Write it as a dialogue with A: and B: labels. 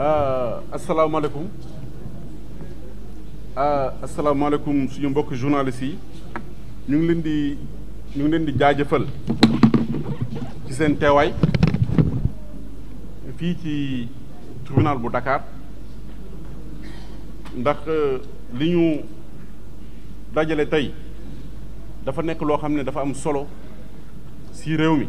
A: Euh, asalaamaaleykum euh, asalaamaaleykum suñu mbokk journaliste yi ñu ngi leen di ñu ngi leen di jaajëfal ci seen teewaay fii ci tribunal bu Dakar ndax euh, li ñu dajale tey dafa nekk loo xam ne dafa am solo si réew mi